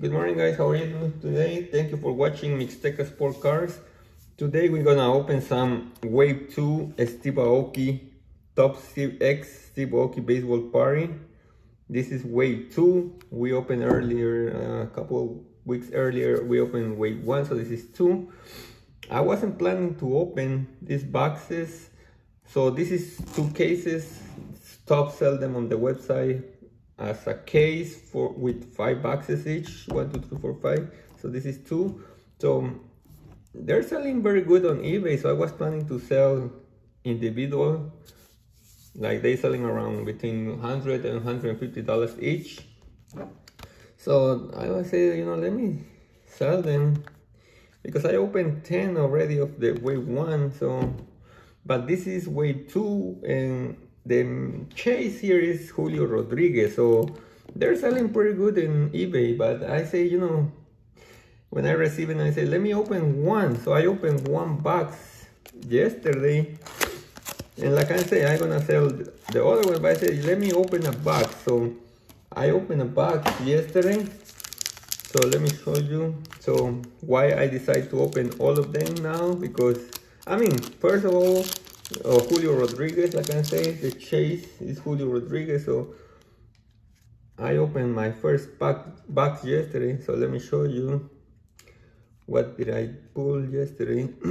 Good morning guys, how are you doing today? Thank you for watching Mixteca Sport Cards. Today we're gonna open some Wave 2 Steve Aoki Topps X Steve Aoki Baseball Party. This is Wave 2. We opened earlier, uh, a couple weeks earlier, we opened Wave 1, so this is 2. I wasn't planning to open these boxes, so this is two cases. Top sell them on the website as a case for with five boxes each one two three four five. So this is two. So um, they're selling very good on ebay so i was planning to sell individual. Like they're selling around between 100 and 150 dollars each. So i was say you know let me sell them because i opened 10 already of the wave one so but this is wave two and the chase here is Julio Rodriguez, so they're selling pretty good in eBay, but I say, you know, when I receive it, I say, let me open one. So I opened one box yesterday, and like I say, I'm gonna sell the other one, but I said, let me open a box. So I opened a box yesterday, so let me show you. So why I decide to open all of them now, because, I mean, first of all, uh, Julio Rodriguez, like I say, the chase is Julio Rodriguez. So I opened my first pack, box yesterday. So let me show you what did I pull yesterday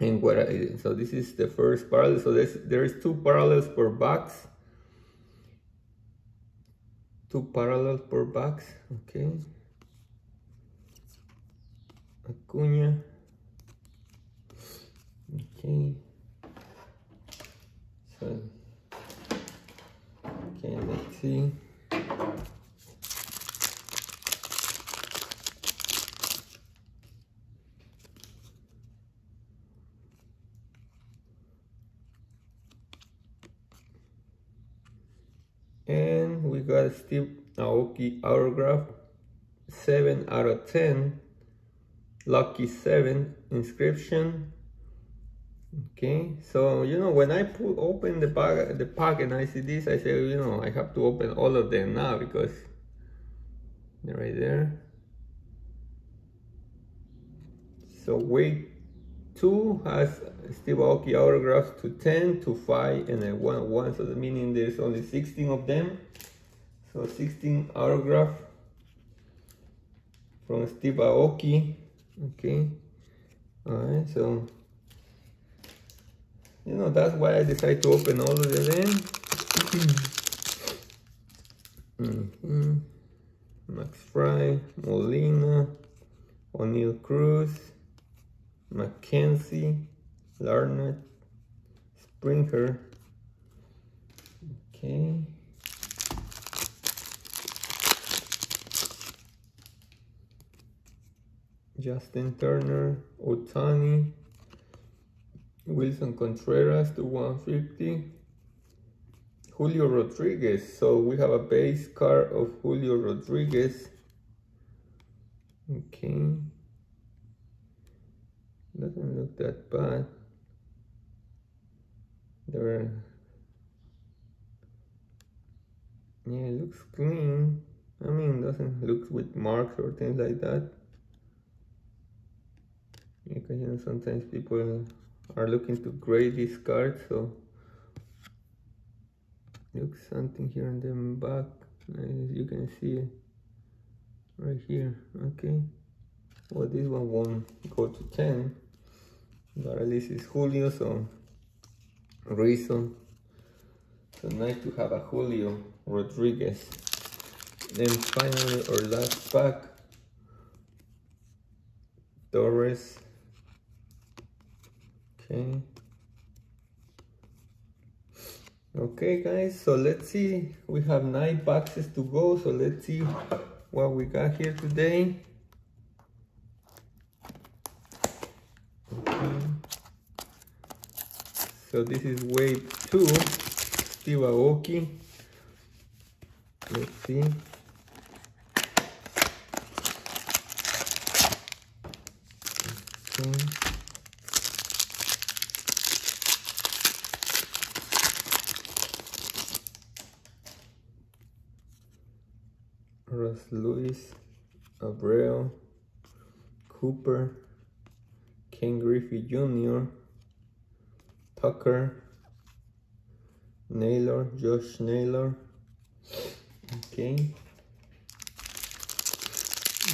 and what I did. So this is the first parallel. So there's, there is two parallels per box. Two parallels per box. Okay. Acuna. Okay. Okay, let's see. And we got Steve Aoki autograph, 7 out of 10, lucky 7 inscription, okay so you know when i put open the pack the pack and i see this i say you know i have to open all of them now because they're right there. So wave two has steve aoki autographs to 10 to 5 and then 1 1 so the meaning there's only 16 of them. So 16 autograph from steve aoki okay. All right so you know that's why I decided to open all of them mm -hmm. Max Fried, Molina, O'Neill Cruz, McKenzie, Larned, Springer, okay. Justin Turner, Ohtani, Willson Contreras to 150. Julio Rodriguez. So we have a base card of Julio Rodriguez. Okay. Doesn't look that bad. There. Yeah, it looks clean. I mean, doesn't look with marks or things like that. Because you know, sometimes people are looking to grade this card so look something here in the back. As you can see right here okay. Well this one won't go to 10 but at least it's Julio so reason so nice to have a Julio Rodriguez. Then finally our last pack Torres okay. Okay guys so let's see. We have nine boxes to go so let's see what we got here today. Okay. so this is wave two. Steve Aoki. Let's see. Okay. Lewis Abreu, Cooper, Ken Griffey Jr., Tucker, Naylor, Josh Naylor. Okay.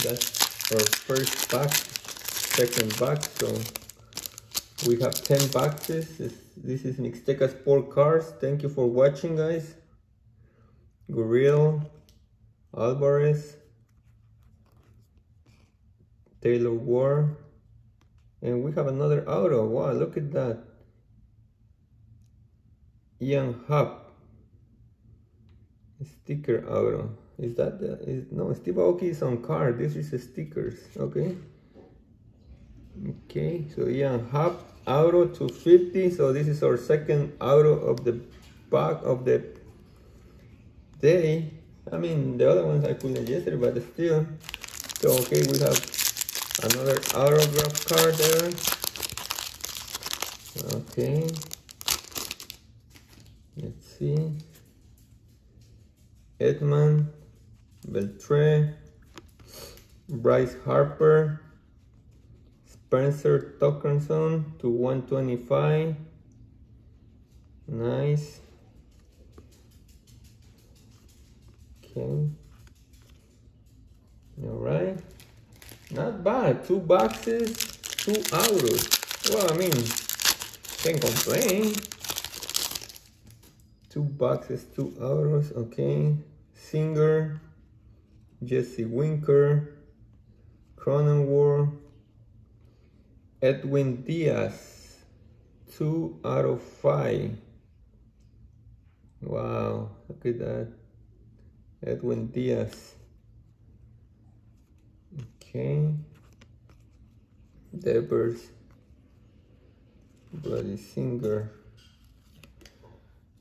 That's our first box, second box. So we have 10 boxes. This, is Mixteca Sport Cards. Thank you for watching, guys. Gurriel, Alvarez, Taylor Ward, and we have another auto. Wow, look at that. Ian Happ. Sticker auto. Is that the, is, no, Steve Aoki is on card. This is stickers, okay? Okay, so Ian Happ auto 250. So this is our second auto of the back of the day. I mean, the other ones I couldn't yesterday, but still. So, okay, we have another autograph card there. Okay. Let's see. Edman, Beltre, Bryce Harper, Spencer Torkelson to 125. Nice. Okay. All right. Not bad. Two boxes, two autos. Well, I mean, can't complain. Two boxes, two autos. Okay. Singer, Jesse Winker, Cronenworth, Edwin Diaz. Two out of five. Wow, look at that. Edwin Diaz. Okay. Devers. Brady Singer.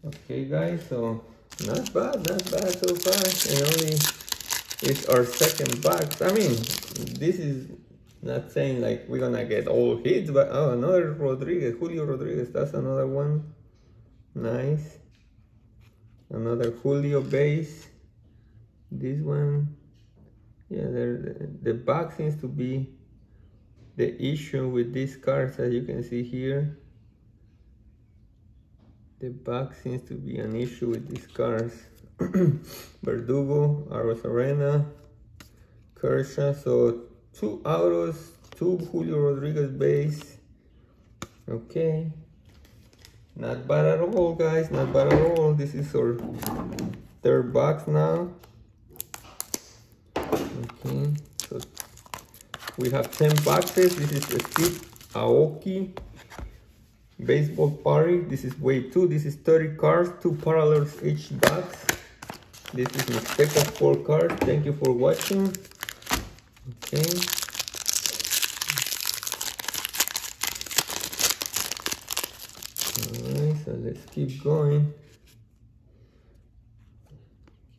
Okay guys, so not bad, not bad so far. And only it's our second box. I mean, this is not saying like we're gonna get all hits, but oh, another Rodriguez, Julio Rodriguez, that's another one. Nice. Another Julio base. This one, yeah, the, back seems to be the issue with these cards, as you can see here. The back seems to be an issue with these cards. Verdugo, Arozarena, Kershaw, so two autos, two Julio Rodriguez base. Okay. Not bad at all, guys. Not bad at all. This is our third box now. Okay. So we have 10 boxes. This is Steve Aoki baseball party. This is wave 2. This is 30 cards, two parallels each box. This is Mixteca 4 cards. Thank you for watching. Okay. So let's keep going.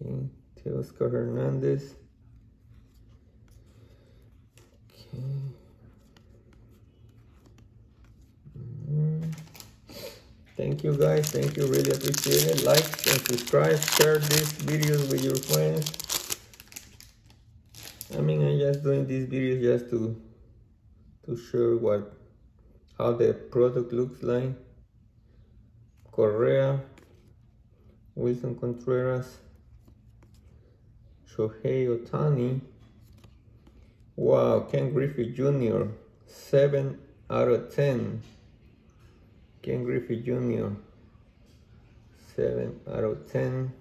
Okay, Teoscar Hernandez. Thank you guys, thank you, really appreciate it. Like and subscribe, share these videos with your friends. I mean, I'm just doing these videos just to to show what how the product looks like. Correa, Willson Contreras, Shohei Ohtani. Wow, Ken Griffey Jr. 7 out of 10. Ken Griffey Jr. 7 out of 10.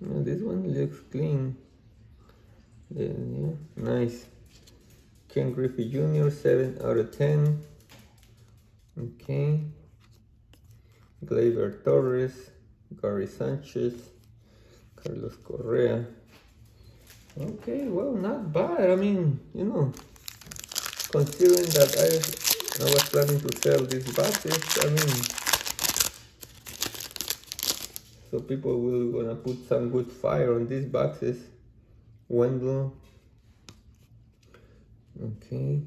Yeah, this one looks clean. Yeah, nice. Ken Griffey Jr. 7 out of 10. Okay. Gleyber Torres, Gary Sanchez, Carlos Correa. Okay, well, not bad. I mean, you know, considering that I, I was planning to sell these boxes, I mean, so people will gonna put some good fire on these boxes. Wendell. Okay.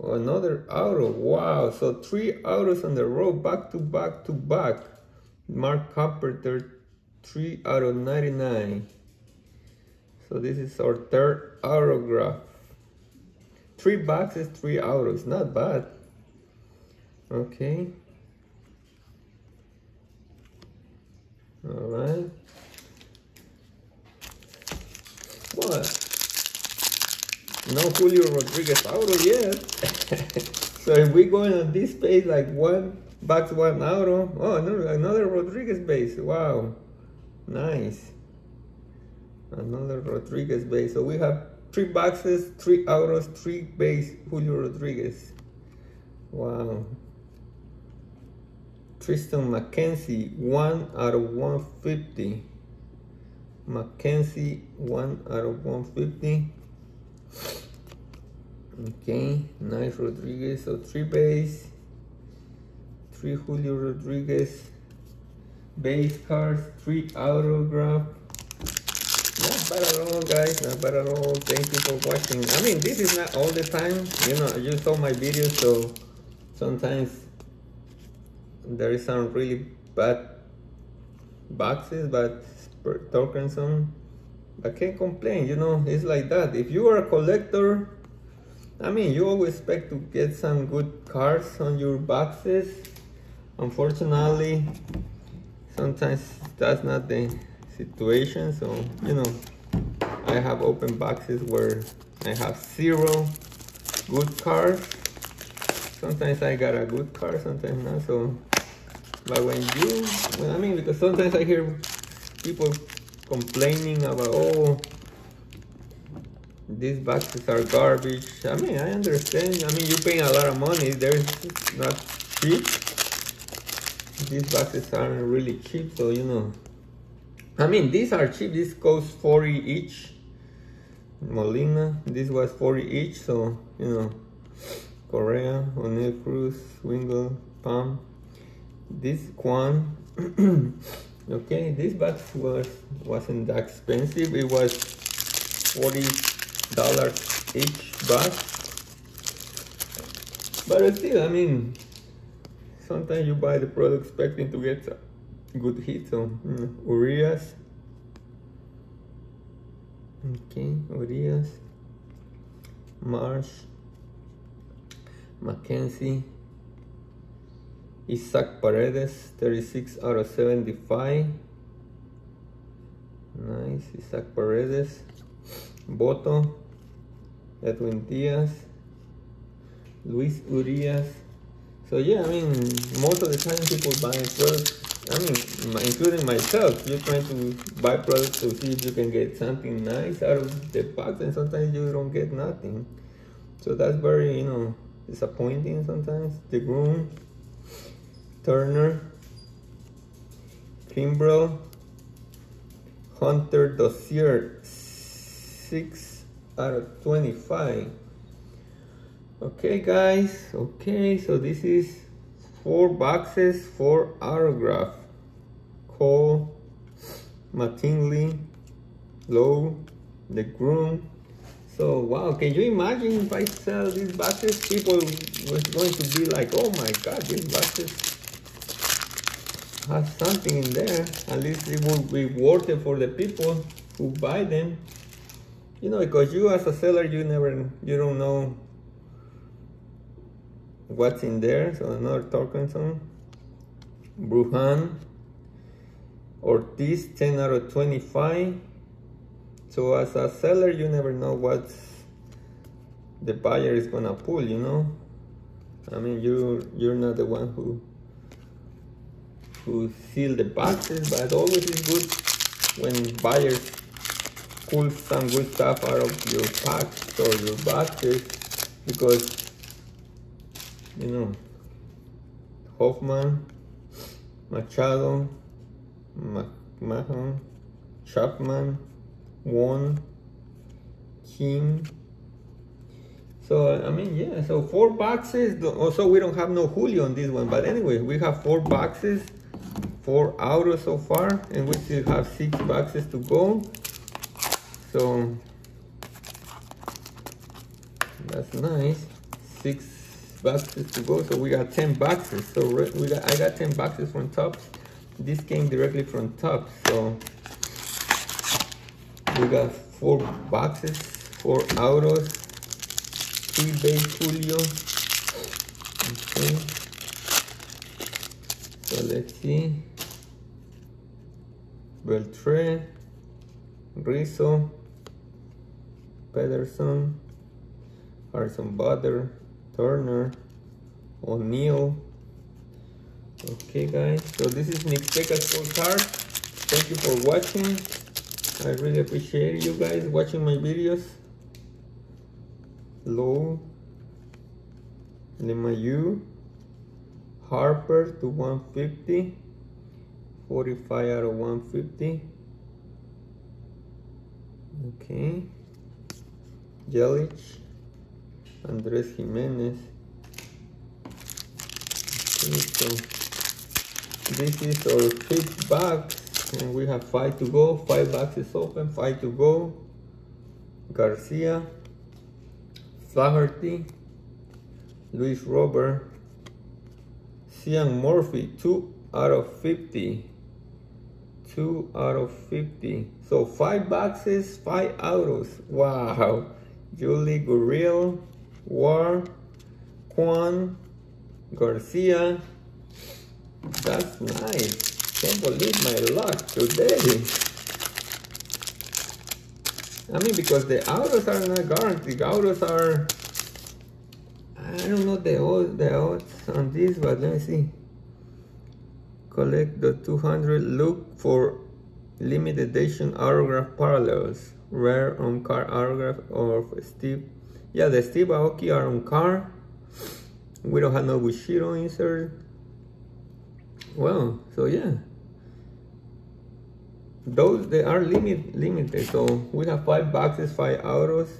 Another auto. Wow. So three autos on the row, back to back to back. Mark Carpenter, 3 out of 99. So this is our third autograph. Three boxes, three autos, not bad. Okay. All right. What? No Julio Rodriguez auto yet. so if we going on this page like one box one auto, oh another another Rodriguez base. Wow, nice. Another Rodriguez base. So we have three boxes, three autos, three base Julio Rodriguez. Wow. Triston McKenzie, one out of 150. McKenzie, one out of 150. Okay, nice Rodriguez. So three base, three Julio Rodriguez base cards, three autograph. Bad at all, guys. Not bad at all. Thank you for watching. I mean, this is not all the time. You know, you saw my video, so sometimes there is some really bad boxes, but Torkelson I can't complain, you know, it's like that. If you are a collector, I mean, you always expect to get some good cards on your boxes. Unfortunately, sometimes that's not the situation. So, you know, I have open boxes where I have zero good cards. Sometimes I got a good card, sometimes not. So, but when you, I mean, because sometimes I hear people complaining about, oh, these boxes are garbage. I mean, I understand. I mean, you're paying a lot of money. They're not cheap. These boxes aren't really cheap, so you know. I mean, these are cheap. This costs 40 each. Molina, this was 40 each, so you know. Correa, Oneil Cruz, Wingle, Palm. This Kwan. okay this box was wasn't that expensive it was 40 dollars each box but still i mean sometimes you buy the product expecting to get good hit so mm, urias okay urias marsh McKenzie, Isaac Paredes, 36 out of 75. Nice, Isaac Paredes. Boto, Edwin Diaz, Luis Urias. So yeah, I mean, most of the time people buy products, I mean, including myself, you're trying to buy products to see if you can get something nice out of the box and sometimes you don't get nothing. So that's very, you know, disappointing sometimes. deGrom, Turner, Kimbrel, Hunter Dozier, 6 out of 25. Okay, guys, okay, so this is four boxes, four autograph. Cole, Mattingly, Lowe, deGrom. So, wow, can you imagine if I sell these boxes? People was going to be like, oh my God, these boxes has something in there, at least it would be worth it for the people who buy them. You know, because you as a seller, you never, you don't know what's in there. So another Torkelson, Brujan, Ortiz, 10 out of 25. So as a seller, you never know what the buyer is gonna pull, you know? I mean, you you're not the one who who seal the boxes, but always is good when buyers pull some good stuff out of your packs or your boxes because you know Hoffman, Machado, McMahon, Chapman, Won, King. So I mean, yeah. So four boxes. Also, oh, we don't have no Julio on this one, but anyway, we have four boxes four autos so far and we still have six boxes to go so that's nice six boxes to go. So we got 10 boxes. So we got i got 10 boxes from Topps this came directly from Topps so we got four boxes four autos three base julio. Okay. So let's see. Beltre rizzo pederson harrison butter turner o'neill. Okay guys. So this is Mixteca card. thank you for watching. I really appreciate you guys watching my videos. Low LeMahieu Harper to 150 45 out of 150 okay. Yelich Andres Jiménez. so this is our fifth box and we have five to go five boxes open five to go garcia flaherty luis robert Cian Murphy, 2 out of 50. 2 out of 50. So 5 boxes, 5 autos. Wow. Julie Gurriel, War, Kwan, Garcia, that's nice. Can't believe my luck today. I mean, because the autos are not guaranteed. The autos are, I don't know the odds, the odds on this, but let me see. Collect the 200. Look for limited edition autograph parallels. Rare on car autograph of Steve. Yeah, the Steve Aoki are on car. We don't have no Bushido insert. Well, so yeah. Those they are limit limited. So we have five boxes, five autos.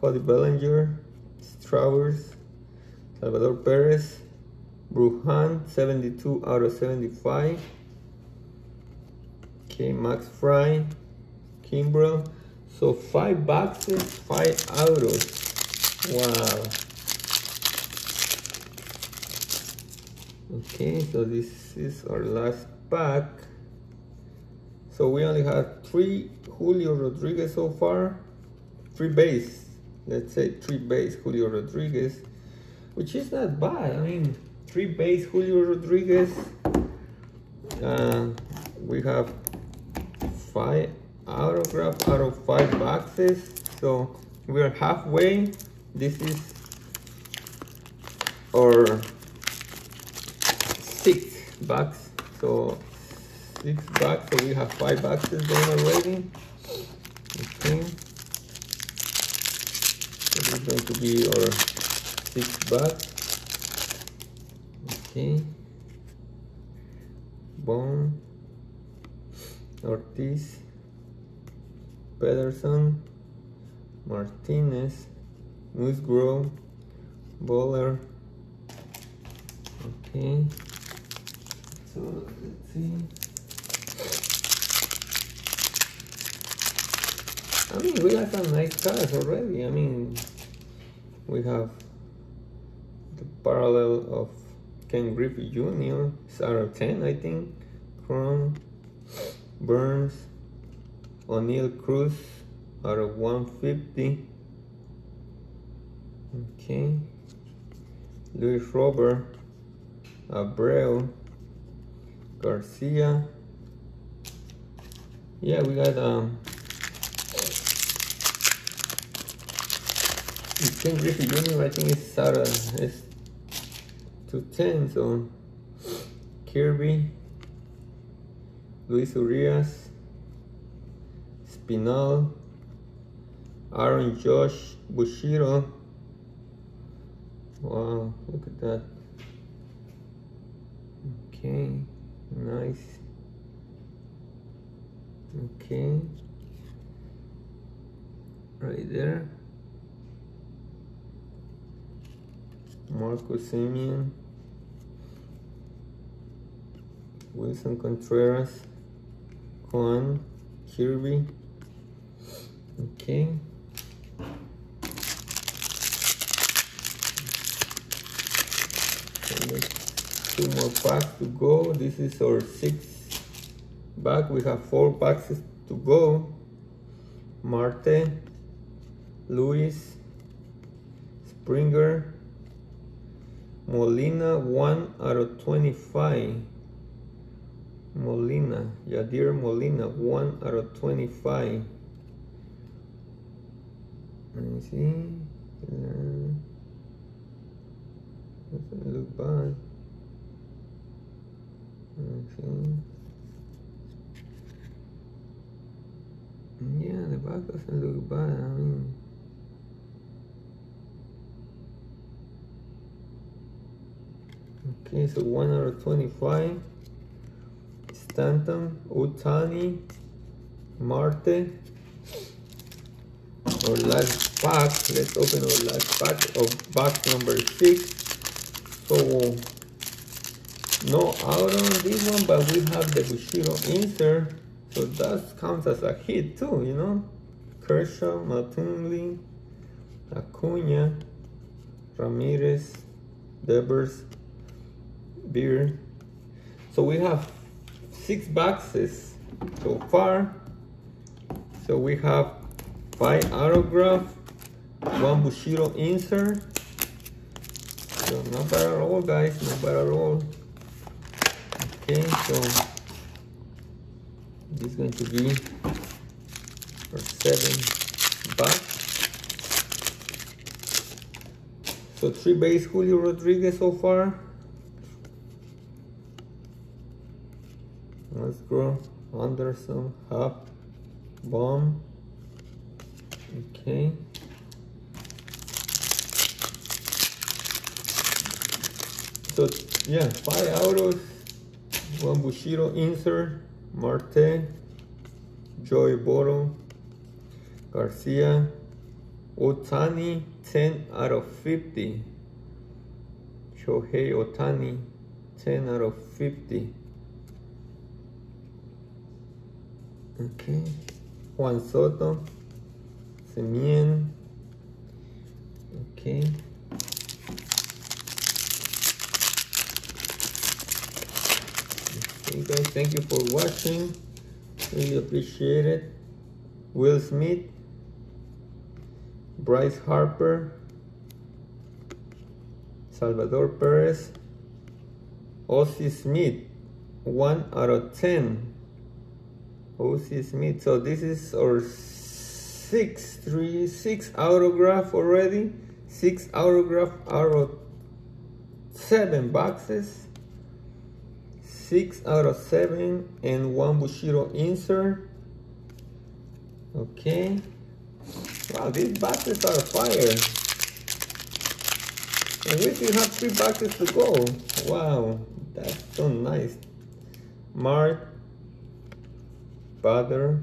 Cody Bellinger, Strawers, Salvador Perez, Brujan, 72 out of 75. Okay, Max Fry, Kimbrel. So five boxes, five autos. Wow. okay so this is our last pack. So we only have three Julio Rodriguez so far. Three base. Let's say three base Julio Rodriguez which is not bad. I mean three base Julio Rodriguez. Uh, we have five autograph out of five boxes. So we are halfway. This is our six bucks so six bucks so we have five boxes done already. Okay. So this is going to be our six bucks okay. Bone. Ortiz Pederson Martinez Musgrove Bowler okay so let's see. I mean, we got some nice cars already. I mean, we have the parallel of Ken Griffey Jr. Of 10, I think. Chrome, Burns, Oneil Cruz out of 150. Okay. Luis Robert, Abreu, Garcia. Yeah, we got um Ken Griffey Jr. I think it's out of it's 210, so Kirby, Luis Urias, Spinal, Aaron Judge, Bushido. Wow, look at that. Okay nice. Okay. Right there. Marco Semien. Willson Contreras. Juan Kirby okay two more packs to go. This is our sixth bag. We have four boxes to go. Marte, Luis, Springer, Molina, 1 out of 25. Molina, Yadier Molina, 1 out of 25. Let me see. Uh, doesn't look bad. Okay. Yeah, the back doesn't look bad. I mean, okay, so one out of 25. Stanton, Ohtani, Marte. Our last pack. Let's open our last pack of box number six. So no out on this one, but we have the Bushido insert. So that counts as a hit too, you know? Kershaw, Mattingly, Acuna, Ramirez, Devers, Beer. So we have six boxes so far. So we have five autograph, one Bushido insert. So not bad at all, guys, not bad at all. Okay, so this is going to be for seven bucks. So three base Julio Rodriguez so far. Let's go Anderson, Hop, Bohm. Okay. So yeah, five autos, one Bushido insert, Marte, Joy Boro, Garcia, Ohtani, 10 out of 50. Shohei Ohtani, 10 out of 50. Okay. Juan Soto, Semien. Okay. Okay guys, thank you for watching. Really appreciate it. Will Smith, Bryce Harper, Salvador Perez, Ozzie Smith, 1 out of 10. Ozzie Smith. So this is our six, three, six autograph already. Six autograph out of seven boxes. Six out of seven and one Bushido insert. Okay. Wow, these boxes are fire. And we still have three boxes to go. Wow, that's so nice. Mark, Butter,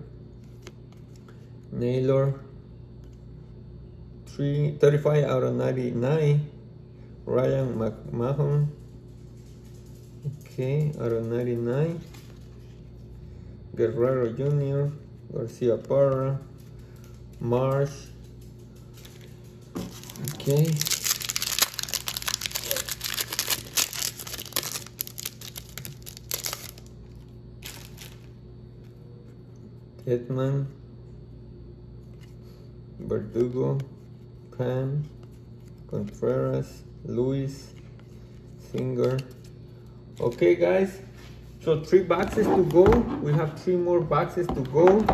Naylor, three, 35 out of 99. Ryan McMahon, okay, out of 99. Guerrero Jr., Garciaparra, Marsh, okay. Hitman, Verdugo, Pan, Contreras, Luis, Singer. Okay guys, so three boxes to go. We have three more boxes to go.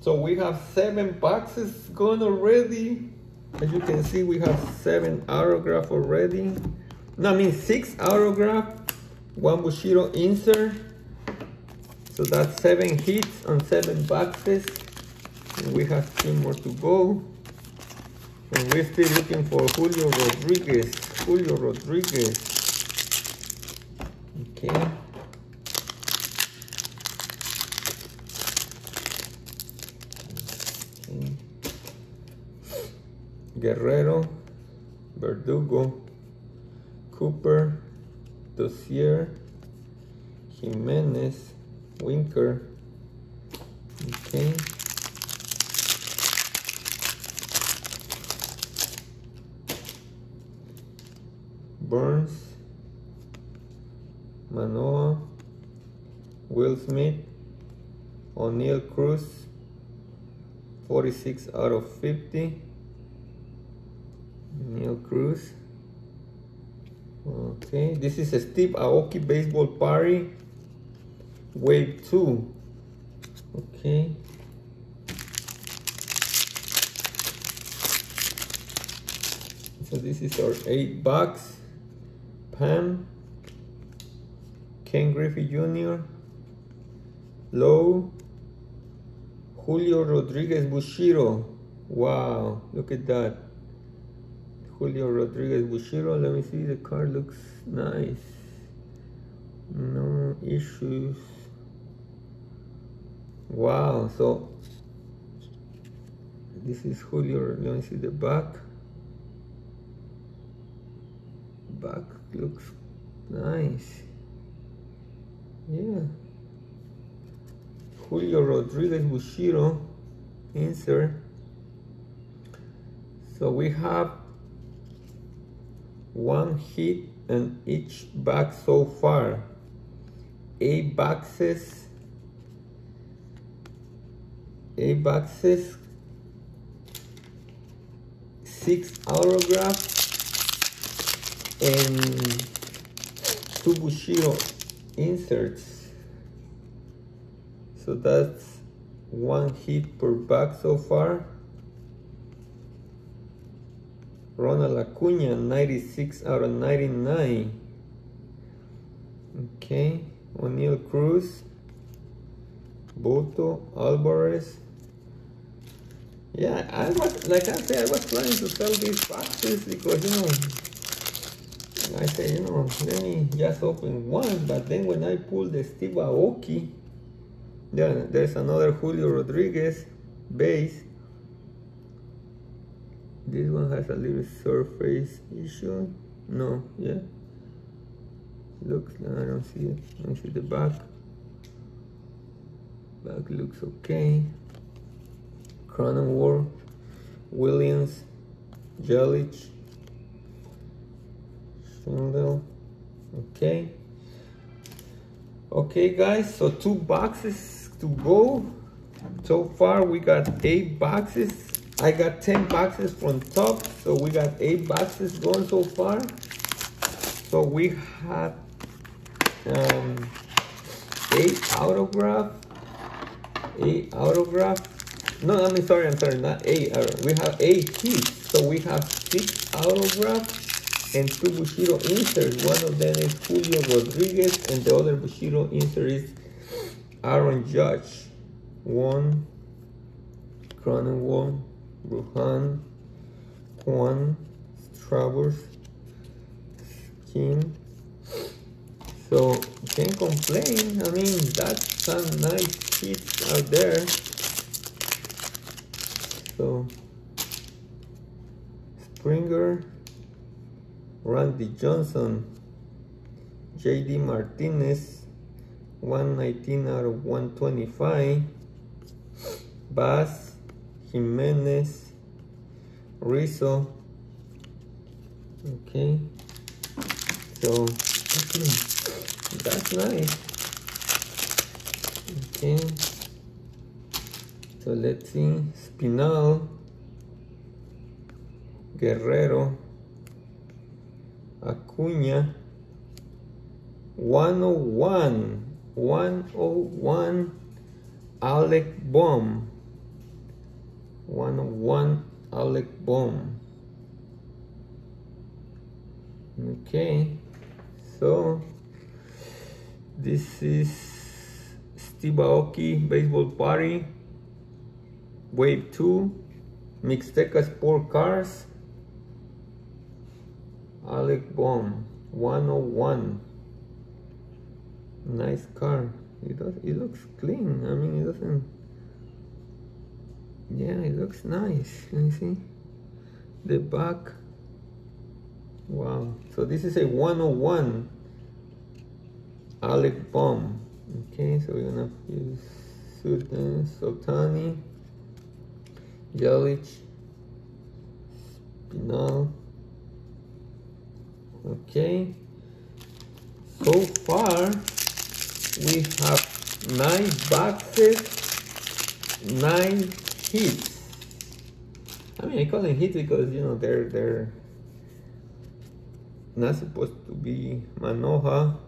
So we have seven boxes gone already. As you can see, we have seven autograph already. No, I mean six autograph, one Bushido insert. So that's seven hits on seven boxes. We have three more to go. And we're still looking for Julio Rodriguez. Julio Rodriguez. Okay. okay. Guerrero, Verdugo, Cooper, Dozier, Jimenez, Winker. Okay. Burns, Manoah, Will Smith, Oneil Cruz, 46 out of 50. Neil Cruz. Okay, this is a Steve Aoki baseball party. Wave 2. Okay. So this is our eight bucks. Pam. Ken Griffey Jr. Low. Julio Rodriguez Bushido. Wow, look at that. Julio Rodriguez Bushido. Let me see, the card looks nice. No issues. Wow, so this is Julio. Let me see the back. Back looks nice. Yeah. Julio Rodriguez Bushido insert. So we have one hit in each box so far. Eight boxes. Eight boxes. Six autographs. And two Bushido inserts. So that's one hit per bag so far. Ronald Acuna, 96 out of 99. Okay, O'Neill Cruz, Boto, Alvarez. Yeah, I was, like I said, I was planning to sell these boxes because, you know, I say, you know, let me just open one, but then when I pull the Steve Aoki, there, there's another Julio Rodriguez base. This one has a little surface issue. No, yeah. Looks, I don't see it. Let me see the back. Back looks okay. Cronenworth, Williams, Yelich, Okay. Okay, guys, so two boxes to go. So far, we got eight boxes. I got 10 boxes from top, so we got eight boxes going so far. So we have um, eight autograph, eight autograph. No, I mean, sorry, I'm sorry, not eight. Uh, we have eight hits. So we have six autograph and two Bushido inserts. One of them is Julio Rodriguez and the other Bushido insert is Aaron Judge. One, Cronenworth, Brujan, Juan, Travers, King. So can't complain. I mean, that's some nice hits out there. So Springer, Randy Johnson, JD Martinez, 119 out of 125, Bass, Jimenez, Rizzo. Okay, so okay. that's nice. Okay, so let's see, Spinal, Guerrero, Acuña, 101, 101, Alec Bohm, 101, Alec Bohm. Okay, so this is Steve Aoki Baseball Party. Wave 2 Mixteca Sport Cards Alec Bohm 101 nice car. It does it looks clean. I mean it doesn't yeah it looks nice. You see. The back wow. So this is a 101 Alec Bohm okay so we're gonna use Sudan Sotani Yelich Spinal okay so far we have nine boxes, nine hits. I mean, I call them hits because you know they're they're not supposed to be Manoah,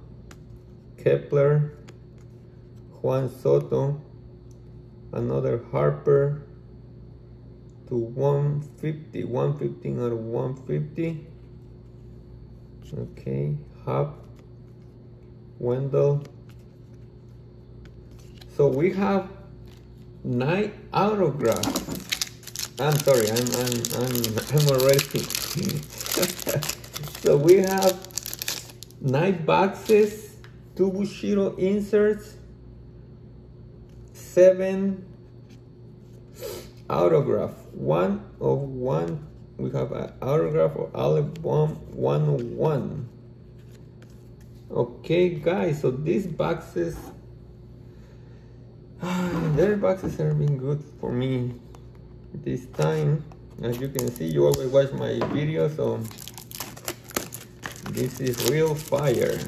Kepler, Juan Soto, another Harper to 150, 115 out of 150. Okay, Hop, Wendell. So we have nine autographs. I'm sorry, I'm I'm I'm I'm already. so we have nine boxes, two Bushido inserts, seven autograph, one of one. We have an autograph of album 101. Okay, guys, so these boxes, their boxes have been good for me this time. As you can see, you always watch my videos, so this is real fire.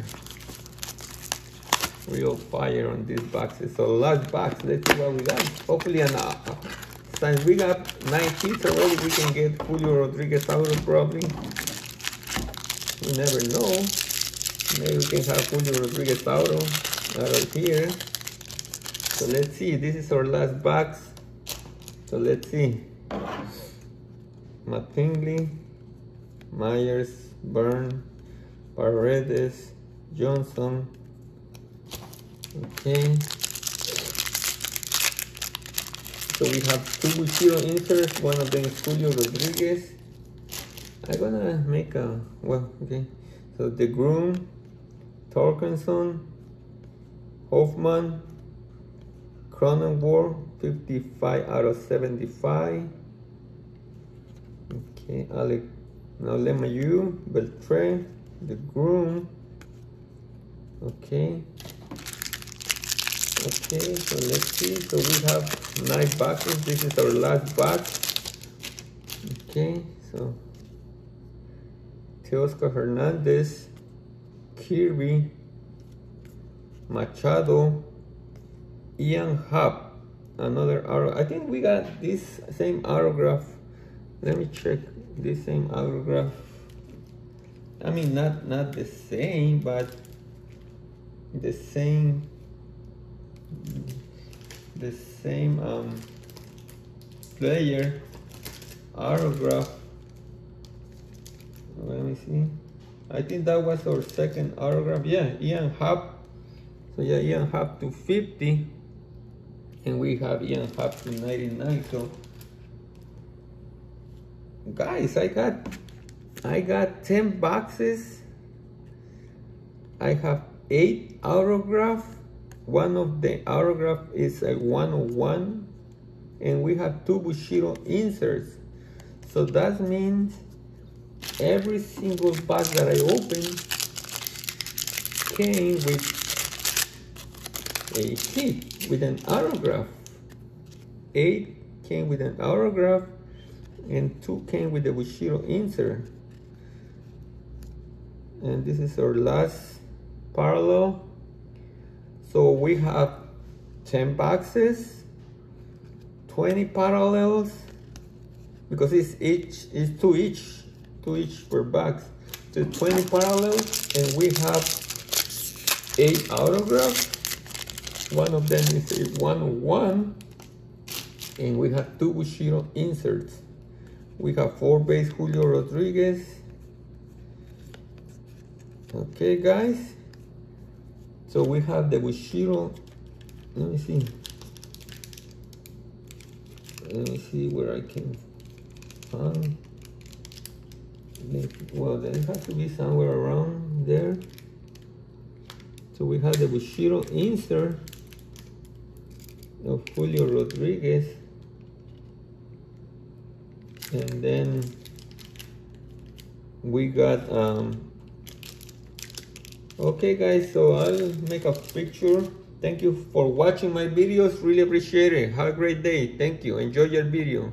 Real fire on these boxes. So last box, let's see what we got. Hopefully, an, uh, since we got nine hits already, we can get Julio Rodriguez out probably. You never know. Maybe we can have Julio Rodriguez out out of here. So let's see. This is our last box. So let's see. Mattingly, Myers, Byrne, Paredes, Johnson. Okay. So we have two Bushido inserts. One of them is Julio Rodriguez. I'm gonna make a, well, okay. So deGrom, Torkelson, Hoffman, Cronenworth, 55 out of 75. Okay, Alec, now LeMahieu, Beltre, groom. Okay. Okay, so let's see. So we have nine boxes. This is our last box. Okay, so Teoscar Hernandez, Kirby, Machado, Ian Happ, another auto. I think we got this same autograph. Let me check this same autograph. I mean, not not the same, but the same the same um, player autograph. Let me see. I think that was our second autograph. Yeah, Ian Happ. So yeah, Ian Happ to 50 and we have Ian Happ to 99 so guys I got I got 10 boxes I have 8 autograph one of the autograph is a 101 and we have two Bushido inserts so that means every single box that I opened came with a hit with an autograph. Eight came with an autograph and two came with the Bushido insert. And this is our last parallel. So we have 10 boxes, 20 parallels, because it's each, it's two each, two each per box. So 20 parallels, and we have eight autographs one of them is a 101, and we have two Bushido inserts. We have four base Julio Rodriguez. Okay, guys. So we have the Bushido. Let me see. Let me see where I can find. Well, it has to be somewhere around there. So we have the Bushido insert of Julio Rodriguez. And then we got, um, okay guys, so I'll make a picture. Thank you for watching my videos. Really appreciate it. Have a great day. Thank you. Enjoy your video.